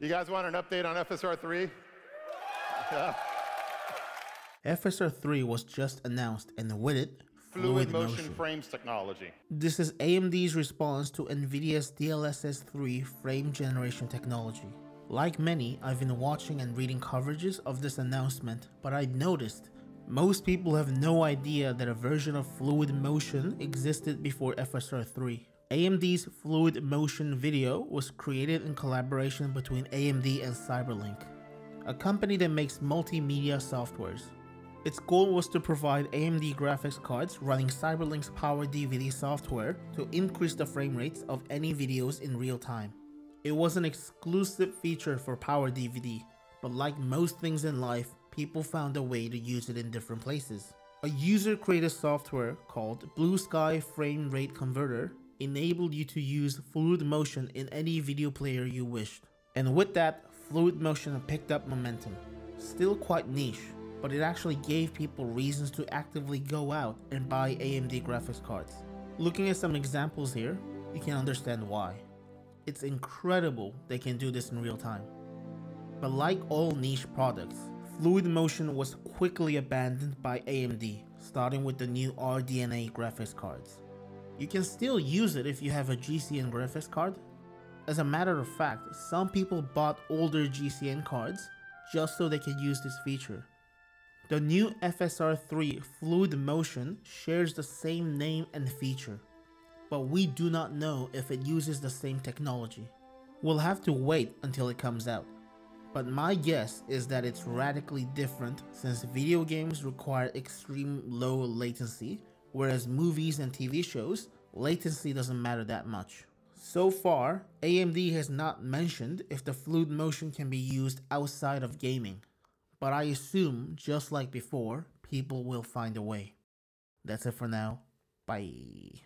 You guys want an update on FSR 3? Yeah. FSR 3 was just announced, and with it, Fluid, motion, frames technology. This is AMD's response to NVIDIA's DLSS 3 frame generation technology. Like many, I've been watching and reading coverages of this announcement, but I noticed most people have no idea that a version of Fluid Motion existed before FSR 3. AMD's Fluid Motion Video was created in collaboration between AMD and Cyberlink, a company that makes multimedia softwares. Its goal was to provide AMD graphics cards running Cyberlink's Power DVD software to increase the frame rates of any videos in real time. It was an exclusive feature for Power DVD, but like most things in life, people found a way to use it in different places. A user-created software called Blue Sky Frame Rate Converter enabled you to use fluid motion in any video player you wished. And with that, fluid motion picked up momentum. Still quite niche, but it actually gave people reasons to actively go out and buy AMD graphics cards. Looking at some examples here, you can understand why. It's incredible they can do this in real time. But like all niche products, Fluid Motion was quickly abandoned by AMD, starting with the new RDNA graphics cards. You can still use it if you have a GCN graphics card. As a matter of fact, some people bought older GCN cards just so they can use this feature. The new FSR3 Fluid Motion shares the same name and feature, but we do not know if it uses the same technology. We'll have to wait until it comes out. But my guess is that it's radically different since video games require extreme low latency, whereas movies and TV shows, latency doesn't matter that much. So far, AMD has not mentioned if the fluid motion can be used outside of gaming, but I assume, just like before, people will find a way. That's it for now. Bye.